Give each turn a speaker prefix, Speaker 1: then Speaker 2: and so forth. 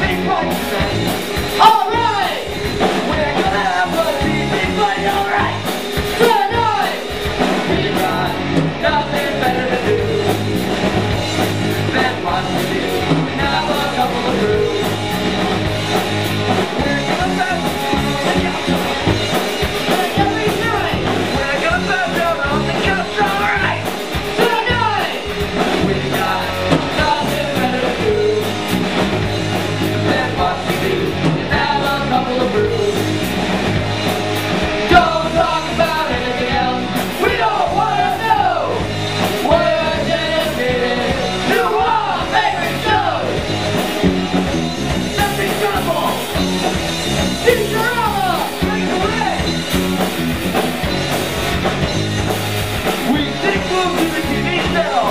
Speaker 1: Big White
Speaker 2: We
Speaker 1: think we'll be the